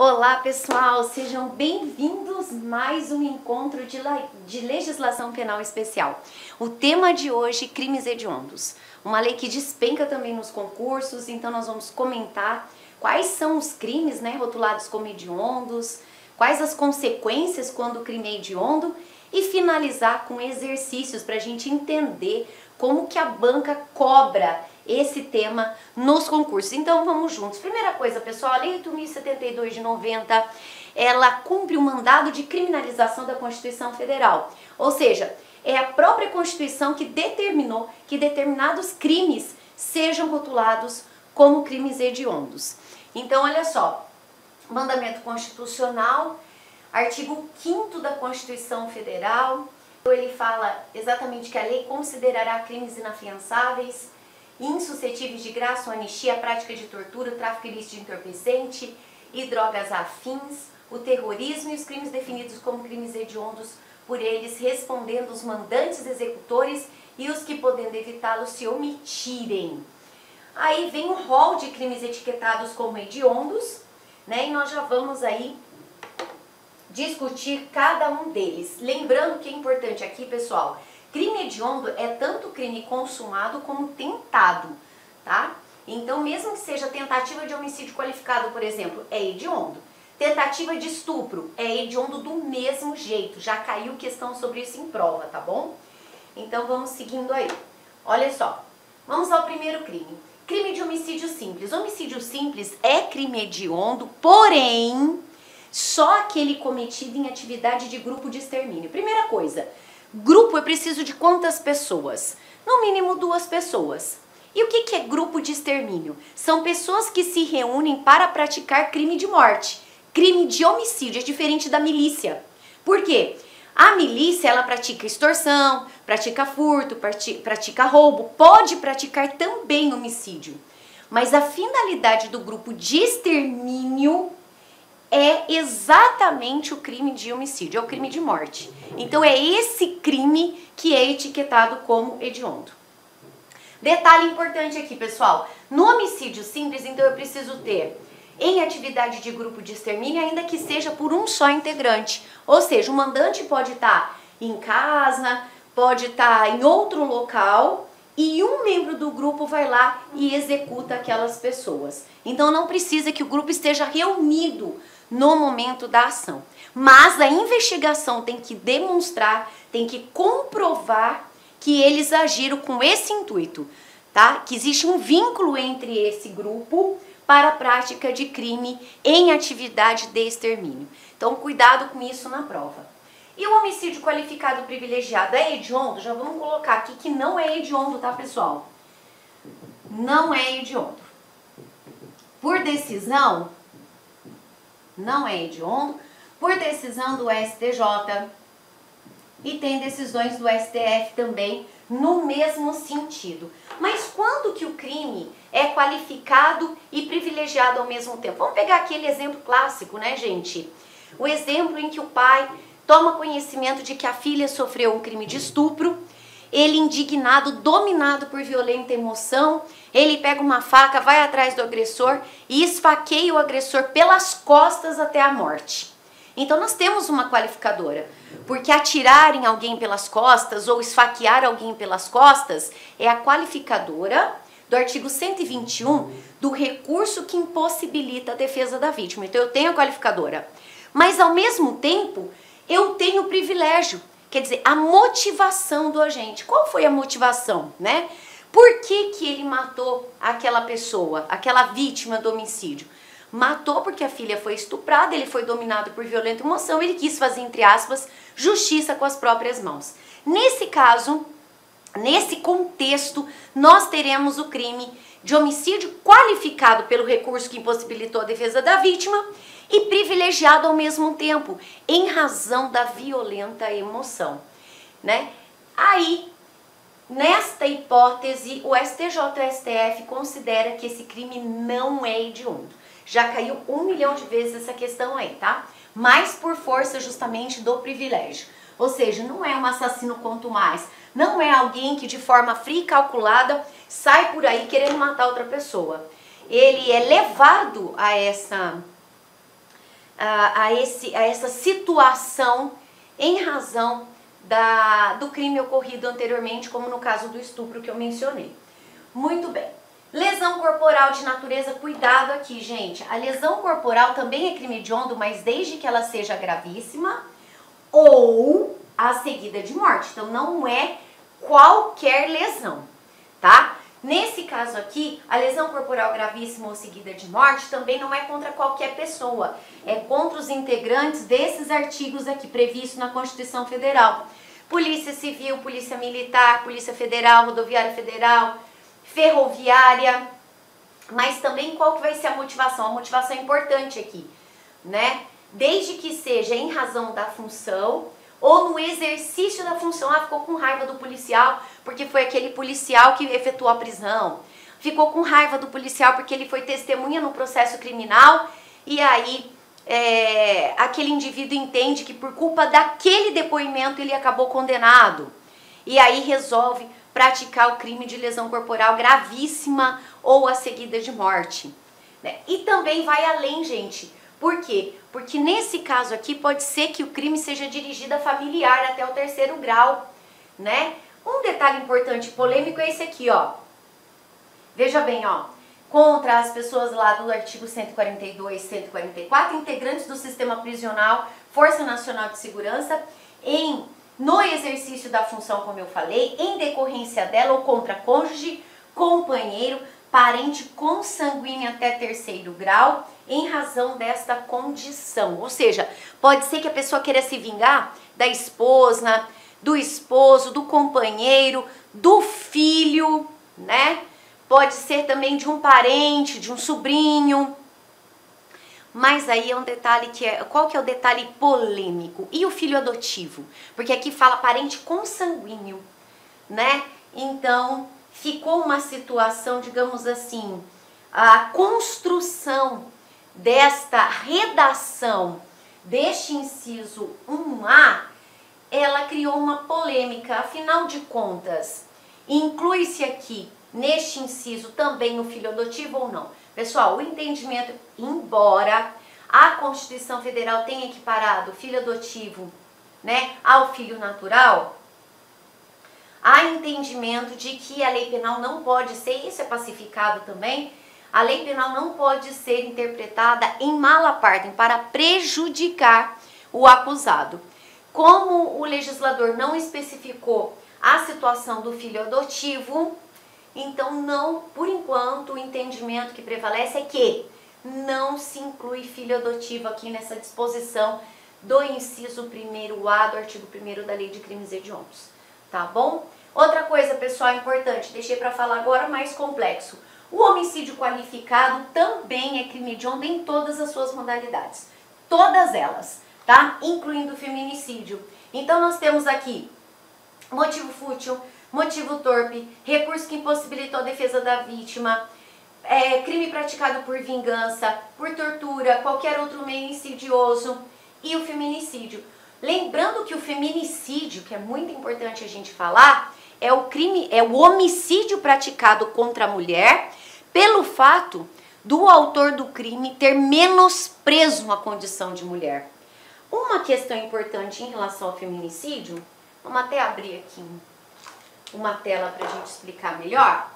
Olá pessoal, sejam bem-vindos mais um encontro de, de legislação penal especial. O tema de hoje, crimes hediondos. Uma lei que despenca também nos concursos, então nós vamos comentar quais são os crimes né, rotulados como hediondos, quais as consequências quando o crime é hediondo e finalizar com exercícios para a gente entender como que a banca cobra esse tema nos concursos. Então vamos juntos. Primeira coisa, pessoal, a Lei 8.072 de 90, ela cumpre o mandado de criminalização da Constituição Federal. Ou seja, é a própria Constituição que determinou que determinados crimes sejam rotulados como crimes hediondos. Então, olha só, mandamento constitucional, artigo 5 da Constituição Federal, ele fala exatamente que a lei considerará crimes inafiançáveis insuscetíveis de graça ou anistia, a prática de tortura, o tráfico ilícito de entorpecente e drogas afins, o terrorismo e os crimes definidos como crimes hediondos por eles, respondendo os mandantes executores e os que, podendo evitá-los, se omitirem. Aí vem um rol de crimes etiquetados como hediondos, né? E nós já vamos aí discutir cada um deles. Lembrando que é importante aqui, pessoal, Crime hediondo é tanto crime consumado como tentado, tá? Então, mesmo que seja tentativa de homicídio qualificado, por exemplo, é hediondo. Tentativa de estupro é hediondo do mesmo jeito. Já caiu questão sobre isso em prova, tá bom? Então, vamos seguindo aí. Olha só. Vamos ao primeiro crime. Crime de homicídio simples. Homicídio simples é crime hediondo, porém, só aquele cometido em atividade de grupo de extermínio. Primeira coisa, Grupo é preciso de quantas pessoas? No mínimo duas pessoas. E o que é grupo de extermínio? São pessoas que se reúnem para praticar crime de morte. Crime de homicídio é diferente da milícia. Por quê? A milícia, ela pratica extorsão, pratica furto, pratica roubo, pode praticar também homicídio. Mas a finalidade do grupo de extermínio é exatamente o crime de homicídio, é o crime de morte. Então é esse crime que é etiquetado como hediondo. Detalhe importante aqui, pessoal. No homicídio simples, então eu preciso ter em atividade de grupo de extermínio, ainda que seja por um só integrante. Ou seja, o mandante pode estar em casa, pode estar em outro local e um membro do grupo vai lá e executa aquelas pessoas. Então não precisa que o grupo esteja reunido no momento da ação. Mas a investigação tem que demonstrar, tem que comprovar que eles agiram com esse intuito, tá? Que existe um vínculo entre esse grupo para a prática de crime em atividade de extermínio. Então, cuidado com isso na prova. E o homicídio qualificado privilegiado é hediondo? Já vamos colocar aqui que não é hediondo, tá, pessoal? Não é hediondo. Por decisão, não é hediondo, por decisão do STJ e tem decisões do STF também no mesmo sentido. Mas quando que o crime é qualificado e privilegiado ao mesmo tempo? Vamos pegar aquele exemplo clássico, né, gente? O exemplo em que o pai toma conhecimento de que a filha sofreu um crime de estupro ele indignado, dominado por violenta emoção, ele pega uma faca, vai atrás do agressor e esfaqueia o agressor pelas costas até a morte. Então nós temos uma qualificadora, porque atirar em alguém pelas costas ou esfaquear alguém pelas costas é a qualificadora do artigo 121 do recurso que impossibilita a defesa da vítima. Então eu tenho a qualificadora, mas ao mesmo tempo eu tenho privilégio Quer dizer, a motivação do agente. Qual foi a motivação, né? Por que, que ele matou aquela pessoa, aquela vítima do homicídio? Matou porque a filha foi estuprada, ele foi dominado por violenta emoção, ele quis fazer, entre aspas, justiça com as próprias mãos. Nesse caso, nesse contexto, nós teremos o crime de homicídio qualificado pelo recurso que impossibilitou a defesa da vítima e privilegiado ao mesmo tempo, em razão da violenta emoção, né? Aí, nesta hipótese, o STJ e o STF considera que esse crime não é hediondo. Já caiu um milhão de vezes essa questão aí, tá? Mas por força justamente do privilégio. Ou seja, não é um assassino quanto mais, não é alguém que de forma fria e calculada sai por aí querendo matar outra pessoa. Ele é levado a essa a, a, esse, a essa situação em razão da, do crime ocorrido anteriormente, como no caso do estupro que eu mencionei. Muito bem. Lesão corporal de natureza, cuidado aqui, gente. A lesão corporal também é crime hediondo, mas desde que ela seja gravíssima ou a seguida de morte. Então não é qualquer lesão, tá? Nesse caso aqui, a lesão corporal gravíssima ou seguida de morte também não é contra qualquer pessoa, é contra os integrantes desses artigos aqui previstos na Constituição Federal. Polícia Civil, Polícia Militar, Polícia Federal, Rodoviária Federal, ferroviária, mas também qual que vai ser a motivação? A motivação é importante aqui, né? Desde que seja em razão da função ou no exercício da função, ah, ficou com raiva do policial porque foi aquele policial que efetuou a prisão, ficou com raiva do policial porque ele foi testemunha no processo criminal e aí é, aquele indivíduo entende que por culpa daquele depoimento ele acabou condenado e aí resolve praticar o crime de lesão corporal gravíssima ou a seguida de morte. Né? E também vai além, gente. Por quê? Porque nesse caso aqui pode ser que o crime seja dirigido a familiar até o terceiro grau, né? Um detalhe importante polêmico é esse aqui, ó. Veja bem, ó. Contra as pessoas lá do artigo 142, 144, integrantes do sistema prisional, Força Nacional de Segurança, em no exercício da função, como eu falei, em decorrência dela ou contra cônjuge, companheiro, parente consanguíneo até terceiro grau, em razão desta condição. Ou seja, pode ser que a pessoa queira se vingar da esposa, do esposo, do companheiro, do filho, né? Pode ser também de um parente, de um sobrinho, mas aí é um detalhe que é. Qual que é o detalhe polêmico? E o filho adotivo? Porque aqui fala parente consanguíneo, né? Então ficou uma situação, digamos assim, a construção desta redação deste inciso 1A, ela criou uma polêmica. Afinal de contas, inclui-se aqui neste inciso também o filho adotivo ou não? Pessoal, o entendimento, embora a Constituição Federal tenha equiparado o filho adotivo né, ao filho natural, há entendimento de que a lei penal não pode ser, isso é pacificado também, a lei penal não pode ser interpretada em mala parte, para prejudicar o acusado. Como o legislador não especificou a situação do filho adotivo, então, não, por enquanto, o entendimento que prevalece é que não se inclui filho adotivo aqui nessa disposição do inciso 1A do artigo 1 da Lei de Crimes Hediondos, tá bom? Outra coisa, pessoal, importante, deixei para falar agora mais complexo. O homicídio qualificado também é crime hediondo em todas as suas modalidades. Todas elas, tá? Incluindo o feminicídio. Então, nós temos aqui motivo fútil, motivo torpe, recurso que impossibilitou a defesa da vítima, é, crime praticado por vingança, por tortura, qualquer outro meio insidioso e o feminicídio. Lembrando que o feminicídio, que é muito importante a gente falar, é o crime, é o homicídio praticado contra a mulher pelo fato do autor do crime ter menosprezo a condição de mulher. Uma questão importante em relação ao feminicídio, vamos até abrir aqui uma tela para a gente explicar melhor.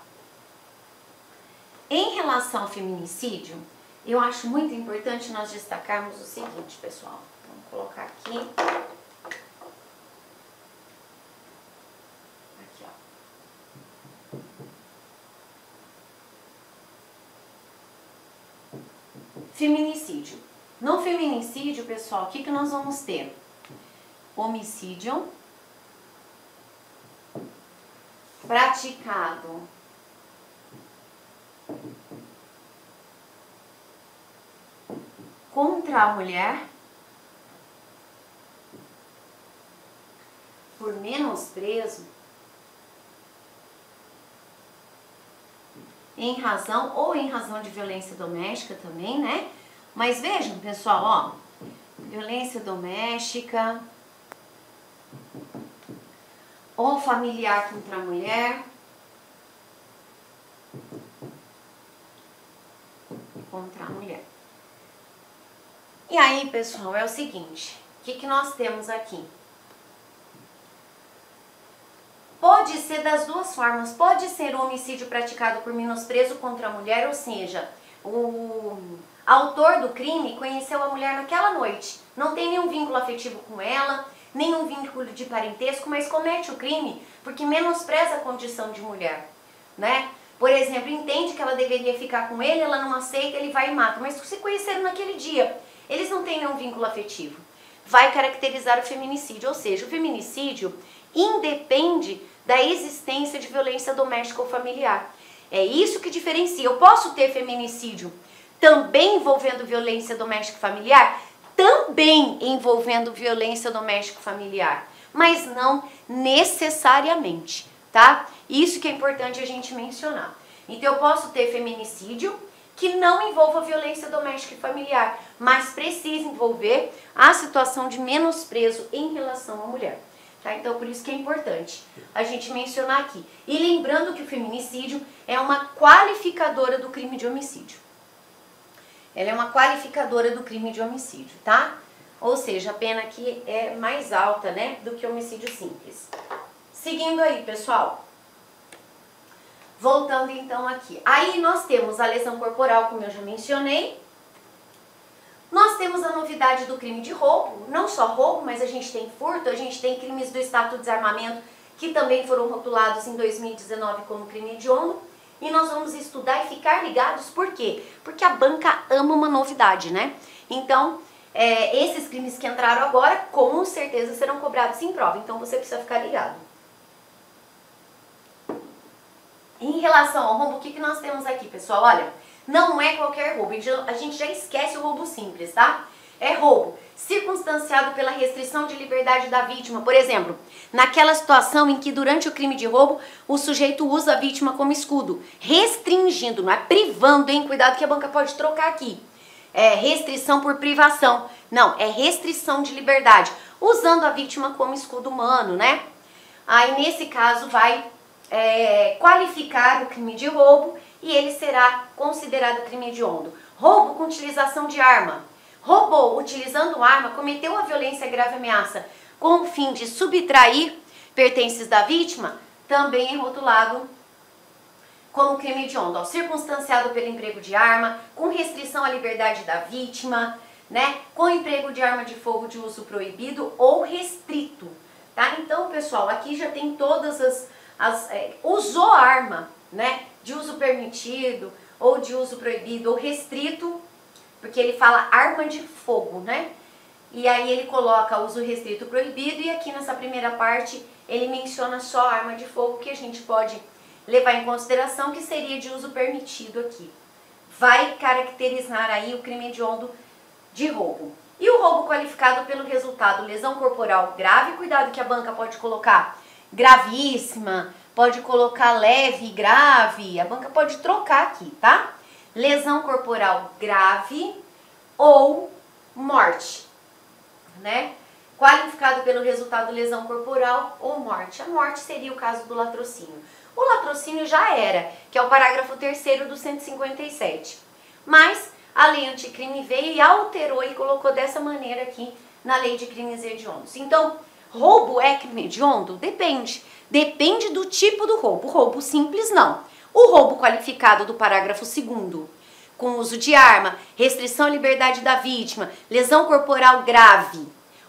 Em relação ao feminicídio, eu acho muito importante nós destacarmos o seguinte, pessoal. Vamos colocar aqui. Aqui. Feminicídio. No feminicídio, pessoal, o que, que nós vamos ter? Homicídio praticado contra a mulher por menosprezo em razão ou em razão de violência doméstica também, né? Mas vejam, pessoal, ó, violência doméstica, ou familiar contra a mulher, contra a mulher. E aí, pessoal, é o seguinte, o que, que nós temos aqui? Pode ser das duas formas, pode ser um homicídio praticado por menosprezo contra a mulher, ou seja, o autor do crime conheceu a mulher naquela noite, não tem nenhum vínculo afetivo com ela, nenhum vínculo de parentesco, mas comete o crime porque menospreza a condição de mulher, né? Por exemplo, entende que ela deveria ficar com ele, ela não aceita, ele vai e mata, mas se conheceram naquele dia, eles não têm nenhum vínculo afetivo. Vai caracterizar o feminicídio, ou seja, o feminicídio independe da existência de violência doméstica ou familiar. É isso que diferencia. Eu posso ter feminicídio também envolvendo violência doméstica familiar? Também envolvendo violência doméstica familiar, mas não necessariamente, tá? Isso que é importante a gente mencionar. Então eu posso ter feminicídio que não envolva violência doméstica e familiar, mas precisa envolver a situação de menosprezo em relação à mulher. Tá? Então, por isso que é importante a gente mencionar aqui. E lembrando que o feminicídio é uma qualificadora do crime de homicídio. Ela é uma qualificadora do crime de homicídio, tá? Ou seja, a pena aqui é mais alta, né, do que homicídio simples. Seguindo aí, pessoal. Voltando então aqui. Aí nós temos a lesão corporal, como eu já mencionei, nós temos a novidade do crime de roubo, não só roubo, mas a gente tem furto, a gente tem crimes do Estatuto de Desarmamento, que também foram rotulados em 2019 como crime hediondo. E nós vamos estudar e ficar ligados, por quê? Porque a banca ama uma novidade, né? Então, é, esses crimes que entraram agora, com certeza serão cobrados em prova, então você precisa ficar ligado. Em relação ao roubo, o que, que nós temos aqui, pessoal? Olha, não é qualquer roubo. A gente já esquece o roubo simples, tá? É roubo circunstanciado pela restrição de liberdade da vítima. Por exemplo, naquela situação em que durante o crime de roubo o sujeito usa a vítima como escudo, restringindo, não é privando, hein? Cuidado que a banca pode trocar aqui. É restrição por privação. Não, é restrição de liberdade, usando a vítima como escudo humano, né? Aí nesse caso vai é, qualificar o crime de roubo e ele será considerado crime hediondo. Roubo com utilização de arma. Roubou utilizando arma, cometeu a violência grave ameaça com o fim de subtrair pertences da vítima, também é rotulado como crime hediondo. Ó, circunstanciado pelo emprego de arma, com restrição à liberdade da vítima, né? Com emprego de arma de fogo de uso proibido ou restrito, tá? Então, pessoal, aqui já tem todas as... as é, usou arma, né? de uso permitido, ou de uso proibido, ou restrito, porque ele fala arma de fogo, né? E aí ele coloca uso restrito proibido, e aqui nessa primeira parte ele menciona só arma de fogo, que a gente pode levar em consideração que seria de uso permitido aqui. Vai caracterizar aí o crime hediondo de roubo. E o roubo qualificado pelo resultado lesão corporal grave, cuidado que a banca pode colocar gravíssima, pode colocar leve grave, a banca pode trocar aqui, tá? Lesão corporal grave ou morte, né? Qualificado pelo resultado lesão corporal ou morte. A morte seria o caso do latrocínio. O latrocínio já era, que é o parágrafo 3 do 157. Mas a lei anticrime veio e alterou e colocou dessa maneira aqui na lei de crimes hediondos. Então, roubo é crime hediondo? Depende. Depende do tipo do roubo. Roubo simples, não. O roubo qualificado do parágrafo 2 com uso de arma, restrição à liberdade da vítima, lesão corporal grave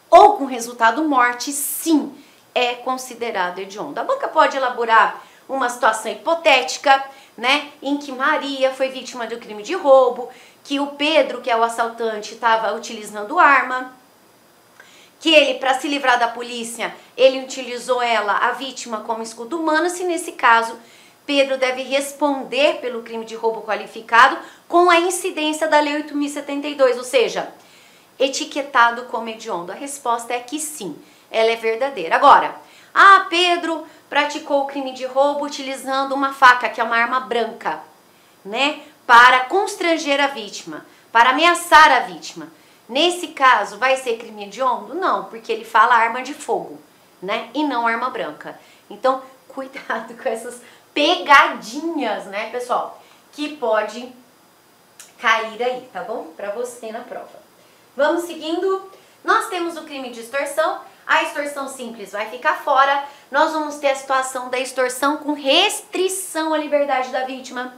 ou com resultado morte, sim, é considerado hediondo. A banca pode elaborar uma situação hipotética, né, em que Maria foi vítima um crime de roubo, que o Pedro, que é o assaltante, estava utilizando arma, que ele, para se livrar da polícia, ele utilizou ela, a vítima, como escudo humano, se nesse caso Pedro deve responder pelo crime de roubo qualificado com a incidência da Lei 8.072, ou seja, etiquetado como hediondo. A resposta é que sim, ela é verdadeira. Agora, ah, Pedro praticou o crime de roubo utilizando uma faca, que é uma arma branca, né, para constranger a vítima, para ameaçar a vítima. Nesse caso, vai ser crime hediondo? Não, porque ele fala arma de fogo, né? E não arma branca. Então, cuidado com essas pegadinhas, né, pessoal? Que pode cair aí, tá bom? Pra você na prova. Vamos seguindo. Nós temos o crime de extorsão. A extorsão simples vai ficar fora. Nós vamos ter a situação da extorsão com restrição à liberdade da vítima,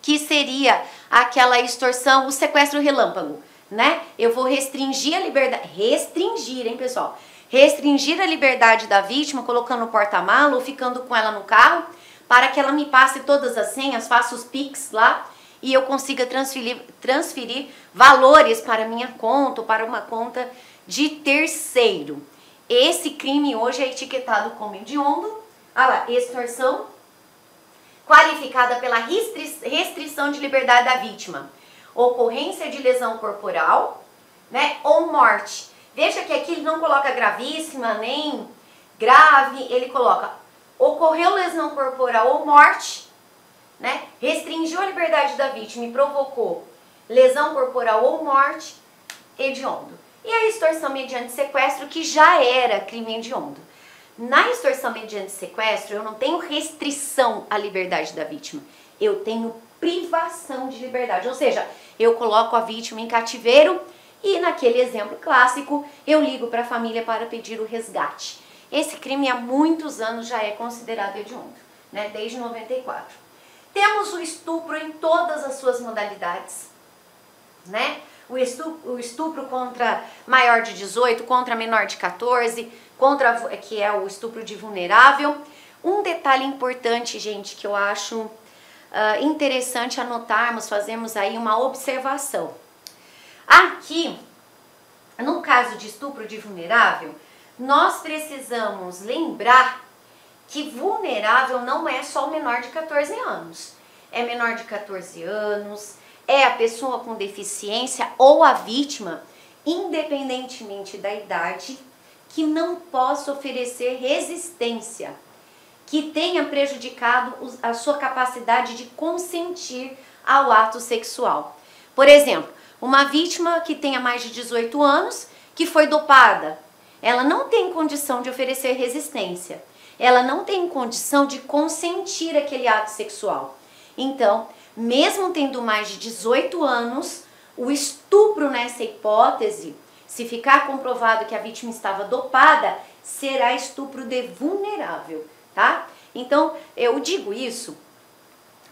que seria aquela extorsão, o sequestro relâmpago, né? Eu vou restringir a liberdade, restringir, hein, pessoal? Restringir a liberdade da vítima colocando o porta-mala ou ficando com ela no carro para que ela me passe todas as senhas, faça os pics lá e eu consiga transferir, transferir valores para minha conta ou para uma conta de terceiro. Esse crime hoje é etiquetado como hediondo, olha lá, extorsão, qualificada pela restrição de liberdade da vítima, ocorrência de lesão corporal, né, ou morte. Veja que aqui ele não coloca gravíssima nem grave, ele coloca ocorreu lesão corporal ou morte, né? Restringiu a liberdade da vítima e provocou lesão corporal ou morte, hediondo. E a extorsão mediante sequestro, que já era crime hediondo. Na extorsão mediante sequestro, eu não tenho restrição à liberdade da vítima, eu tenho privação de liberdade, ou seja, eu coloco a vítima em cativeiro e naquele exemplo clássico, eu ligo para a família para pedir o resgate. Esse crime há muitos anos já é considerado hediondo, né? desde 94. Temos o estupro em todas as suas modalidades, né? O estupro, o estupro contra maior de 18, contra menor de 14, contra que é o estupro de vulnerável. Um detalhe importante, gente, que eu acho uh, interessante anotarmos, fazemos aí uma observação. Aqui, no caso de estupro de vulnerável, nós precisamos lembrar que vulnerável não é só o menor de 14 anos. É menor de 14 anos, é a pessoa com deficiência ou a vítima, independentemente da idade, que não possa oferecer resistência, que tenha prejudicado a sua capacidade de consentir ao ato sexual. Por exemplo, uma vítima que tenha mais de 18 anos, que foi dopada, ela não tem condição de oferecer resistência. Ela não tem condição de consentir aquele ato sexual. Então, mesmo tendo mais de 18 anos, o estupro nessa hipótese, se ficar comprovado que a vítima estava dopada, será estupro de vulnerável, tá? Então, eu digo isso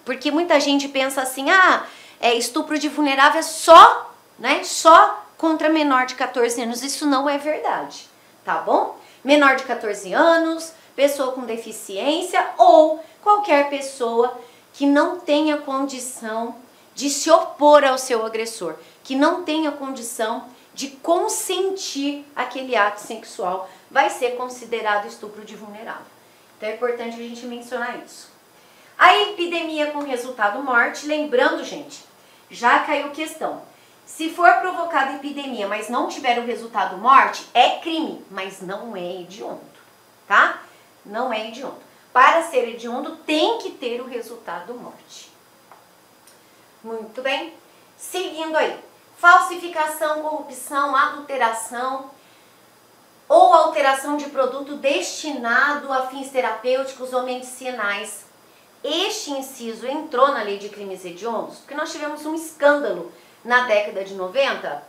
porque muita gente pensa assim: "Ah, é estupro de vulnerável é só, né? Só contra menor de 14 anos". Isso não é verdade tá bom? Menor de 14 anos, pessoa com deficiência ou qualquer pessoa que não tenha condição de se opor ao seu agressor, que não tenha condição de consentir aquele ato sexual, vai ser considerado estupro de vulnerável. Então é importante a gente mencionar isso. A epidemia com resultado morte, lembrando, gente, já caiu questão. Se for provocada epidemia, mas não tiver o resultado morte, é crime, mas não é hediondo, tá? Não é hediondo. Para ser hediondo, tem que ter o resultado morte. Muito bem. Seguindo aí. Falsificação, corrupção, adulteração ou alteração de produto destinado a fins terapêuticos ou medicinais. Este inciso entrou na lei de crimes hediondos porque nós tivemos um escândalo na década de 90,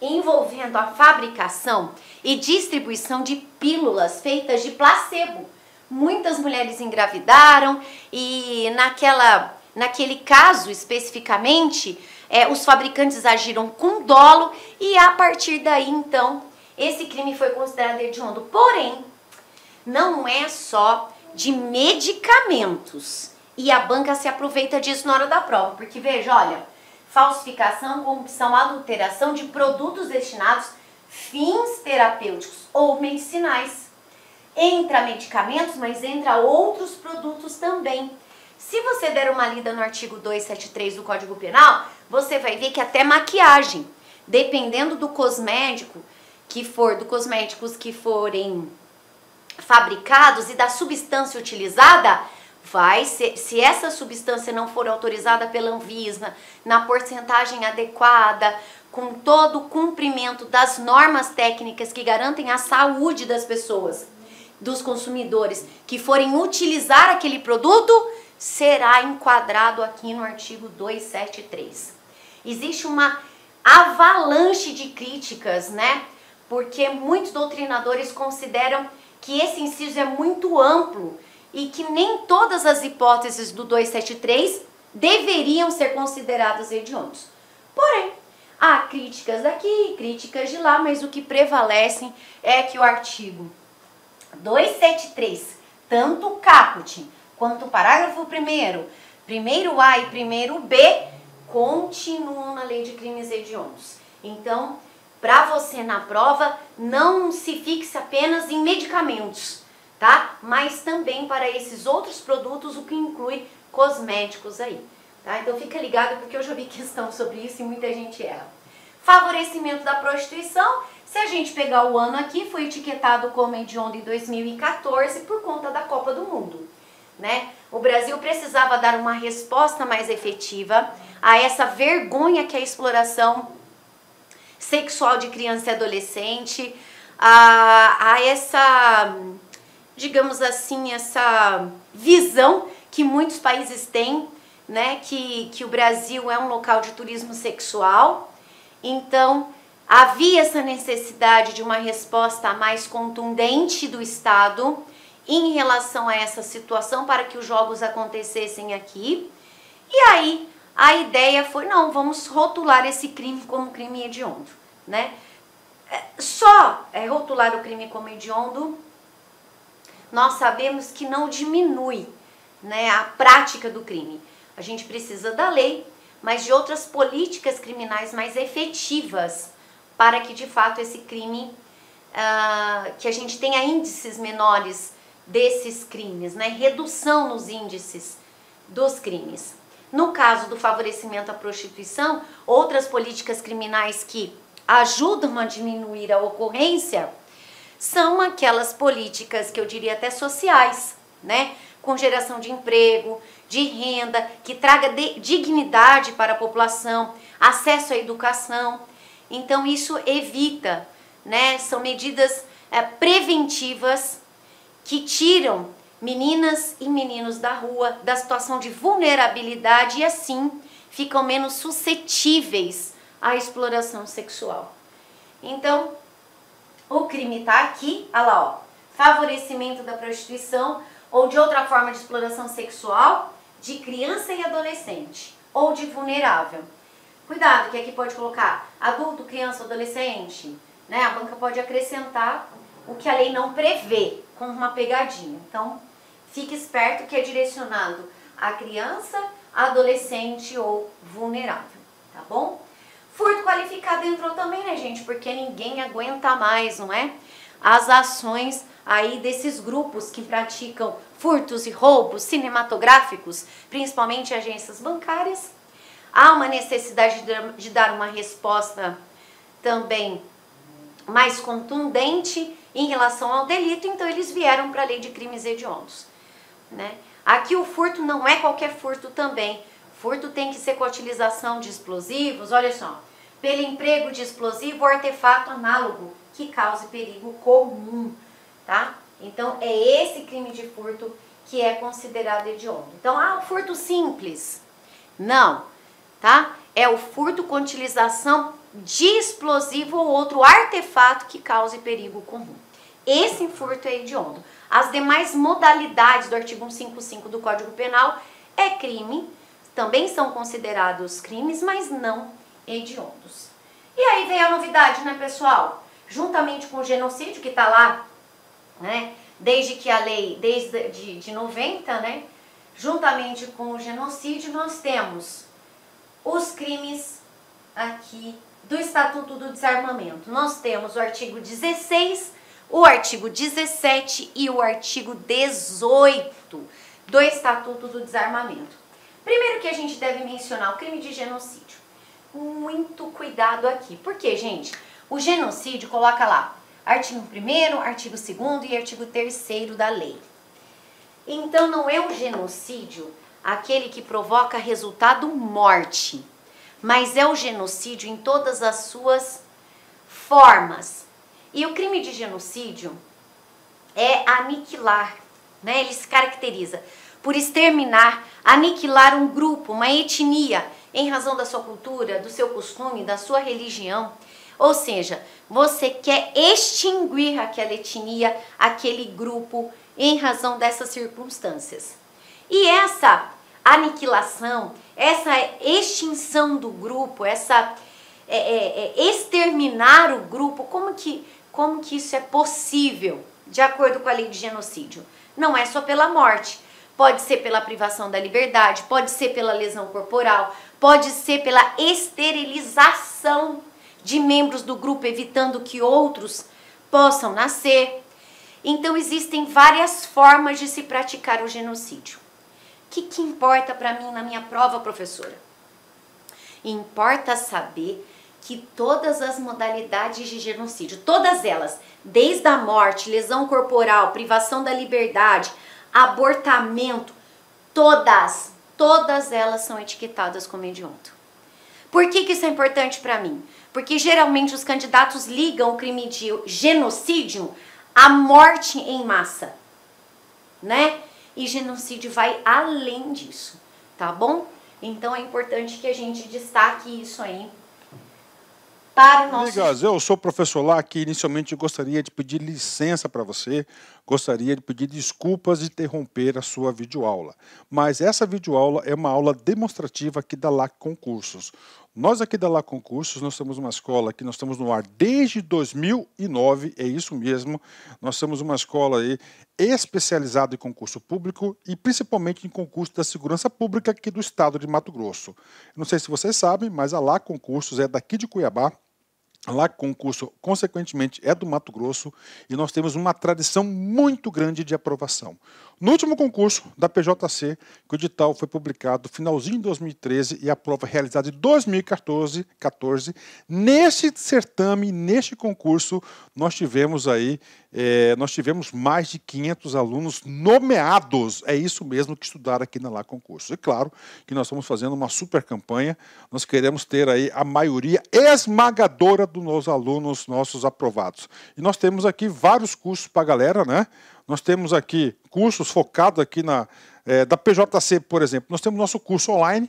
envolvendo a fabricação e distribuição de pílulas feitas de placebo. Muitas mulheres engravidaram e naquela, naquele caso especificamente, é, os fabricantes agiram com dolo e a partir daí então esse crime foi considerado hediondo. Porém, não é só de medicamentos e a banca se aproveita disso na hora da prova. Porque veja, olha, falsificação, corrupção, adulteração de produtos destinados fins terapêuticos ou medicinais. Entra medicamentos, mas entra outros produtos também. Se você der uma lida no artigo 273 do Código Penal, você vai ver que até maquiagem, dependendo do cosmético que for, do cosméticos que forem fabricados e da substância utilizada, vai ser, se essa substância não for autorizada pela Anvisa, na porcentagem adequada, com todo o cumprimento das normas técnicas que garantem a saúde das pessoas, dos consumidores que forem utilizar aquele produto, será enquadrado aqui no artigo 273. existe uma avalanche de críticas, né? Porque muitos doutrinadores consideram que esse inciso é muito amplo e que nem todas as hipóteses do 273 deveriam ser consideradas hediondos. Porém, há críticas daqui, críticas de lá, mas o que prevalecem é que o artigo 273, tanto o caput quanto o parágrafo 1 primeiro A e primeiro B, continuam na lei de crimes hediondos. Então, para você na prova, não se fixe apenas em medicamentos, tá? Mas também para esses outros produtos, o que inclui cosméticos aí, tá? Então fica ligado porque eu já vi questão sobre isso e muita gente erra. Favorecimento da prostituição, se a gente pegar o ano aqui, foi etiquetado como hediondo em 2014 por conta da Copa do Mundo, né? O Brasil precisava dar uma resposta mais efetiva a essa vergonha que é a exploração sexual de criança e adolescente, a, a essa, digamos assim, essa visão que muitos países têm, né, que, que o Brasil é um local de turismo sexual. Então, havia essa necessidade de uma resposta mais contundente do Estado em relação a essa situação para que os jogos acontecessem aqui. E aí a ideia foi, não, vamos rotular esse crime como crime hediondo, né? É, só é, rotular o crime como hediondo, nós sabemos que não diminui né, a prática do crime. A gente precisa da lei, mas de outras políticas criminais mais efetivas para que de fato esse crime, uh, que a gente tenha índices menores desses crimes, né? redução nos índices dos crimes. No caso do favorecimento à prostituição, outras políticas criminais que ajudam a diminuir a ocorrência são aquelas políticas que eu diria até sociais, né? Com geração de emprego, de renda, que traga dignidade para a população, acesso à educação. Então isso evita, né? São medidas é, preventivas que tiram meninas e meninos da rua da situação de vulnerabilidade e assim ficam menos suscetíveis à exploração sexual. Então, o crime está aqui, olha lá, ó, favorecimento da prostituição ou de outra forma de exploração sexual de criança e adolescente ou de vulnerável. Cuidado, que aqui pode colocar adulto, criança, adolescente, né? A banca pode acrescentar o que a lei não prevê, com uma pegadinha. Então, fique esperto que é direcionado a criança, adolescente ou vulnerável, tá bom? Furto qualificado entrou também, né, gente? Porque ninguém aguenta mais, não é? As ações aí desses grupos que praticam furtos e roubos cinematográficos, principalmente agências bancárias. Há uma necessidade de dar uma resposta também mais contundente em relação ao delito, então eles vieram para a lei de crimes hediondos. Né? Aqui o furto não é qualquer furto também. Furto tem que ser com a utilização de explosivos, olha só, pelo emprego de explosivo ou artefato análogo que cause perigo comum, tá? Então é esse crime de furto que é considerado hediondo. Então, ah, o furto simples. Não, tá? É o furto com utilização de explosivo ou outro artefato que cause perigo comum. Esse furto é hediondo. As demais modalidades do artigo 155 do Código Penal é crime, também são considerados crimes, mas não hediondos. E aí vem a novidade, né, pessoal? Juntamente com o genocídio, que está lá, né, desde que a lei, desde de, de 90, né, juntamente com o genocídio, nós temos os crimes aqui do Estatuto do Desarmamento. Nós temos o artigo 16, o artigo 17 e o artigo 18 do Estatuto do Desarmamento. Primeiro que a gente deve mencionar o crime de genocídio. Muito cuidado aqui. Por quê, gente? O genocídio coloca lá artigo 1 artigo 2 e artigo 3 da lei. Então não é o genocídio aquele que provoca resultado morte mas é o genocídio em todas as suas formas. E o crime de genocídio é aniquilar, né? Ele se caracteriza por exterminar, aniquilar um grupo, uma etnia em razão da sua cultura, do seu costume, da sua religião. Ou seja, você quer extinguir aquela etnia, aquele grupo, em razão dessas circunstâncias. E essa aniquilação, essa extinção do grupo, essa é, é, é, exterminar o grupo, como que, como que isso é possível, de acordo com a lei de genocídio? Não é só pela morte, pode ser pela privação da liberdade, pode ser pela lesão corporal, pode ser pela esterilização de membros do grupo, evitando que outros possam nascer. Então existem várias formas de se praticar o genocídio. O que, que importa para mim na minha prova, professora? Importa saber que todas as modalidades de genocídio, todas elas, desde a morte, lesão corporal, privação da liberdade, abortamento, todas, todas elas são etiquetadas como hediondo. Por que, que isso é importante para mim? Porque geralmente os candidatos ligam o crime de genocídio à morte em massa, né? E genocídio vai além disso, tá bom? Então é importante que a gente destaque isso aí para o nosso. Amigas, eu sou professor lá que inicialmente gostaria de pedir licença para você, gostaria de pedir desculpas de interromper a sua videoaula. Mas essa videoaula é uma aula demonstrativa aqui da LAC Concursos. Nós aqui da LAC Concursos, nós temos uma escola que nós estamos no ar desde 2009, é isso mesmo. Nós somos uma escola aí especializada em concurso público e principalmente em concurso da segurança pública aqui do estado de Mato Grosso. Não sei se vocês sabem, mas a LAC Concursos é daqui de Cuiabá, Lá concurso, consequentemente, é do Mato Grosso e nós temos uma tradição muito grande de aprovação. No último concurso da PJC, que o edital foi publicado finalzinho de 2013 e a prova realizada em 2014, 14, neste certame, neste concurso, nós tivemos aí, é, nós tivemos mais de 500 alunos nomeados. É isso mesmo que estudaram aqui na Lá Concurso. E claro que nós estamos fazendo uma super campanha, nós queremos ter aí a maioria esmagadora dos alunos nossos aprovados. E nós temos aqui vários cursos para a galera, né? Nós temos aqui cursos focados aqui na é, da PJC, por exemplo. Nós temos nosso curso online,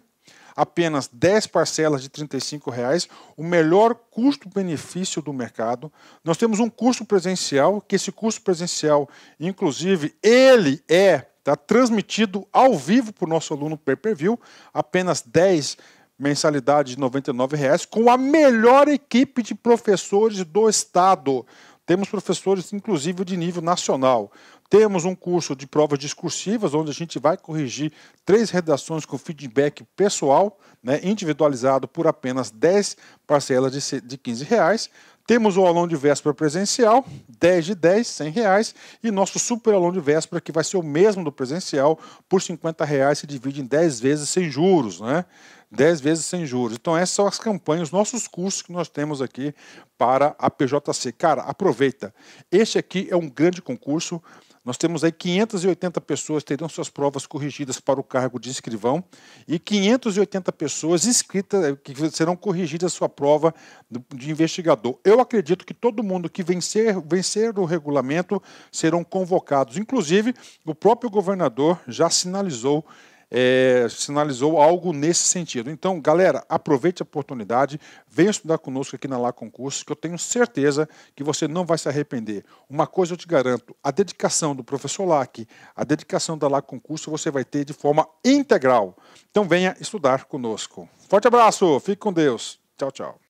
apenas 10 parcelas de R$ reais, o melhor custo-benefício do mercado. Nós temos um curso presencial, que esse curso presencial, inclusive, ele é tá, transmitido ao vivo para o nosso aluno pay-per-view, apenas 10 mensalidade de R$ reais, com a melhor equipe de professores do estado. Temos professores, inclusive, de nível nacional. Temos um curso de provas discursivas, onde a gente vai corrigir três redações com feedback pessoal, né, individualizado por apenas 10 parcelas de, de 15 reais. Temos o aulão de véspera presencial, 10 de 10, 100 reais, e nosso super aulão de véspera, que vai ser o mesmo do presencial, por 50 reais, se divide em 10 vezes sem juros, né? 10 vezes sem juros. Então, essas são as campanhas, os nossos cursos que nós temos aqui para a PJC. Cara, aproveita. Este aqui é um grande concurso. Nós temos aí 580 pessoas terão suas provas corrigidas para o cargo de escrivão e 580 pessoas inscritas eh, que serão corrigidas sua prova de investigador. Eu acredito que todo mundo que vencer, vencer o regulamento serão convocados. Inclusive, o próprio governador já sinalizou é, sinalizou algo nesse sentido. Então, galera, aproveite a oportunidade, venha estudar conosco aqui na Lá Concursos, que eu tenho certeza que você não vai se arrepender. Uma coisa eu te garanto, a dedicação do professor LAC, a dedicação da Lá Concurso, você vai ter de forma integral. Então, venha estudar conosco. Forte abraço, fique com Deus. Tchau, tchau.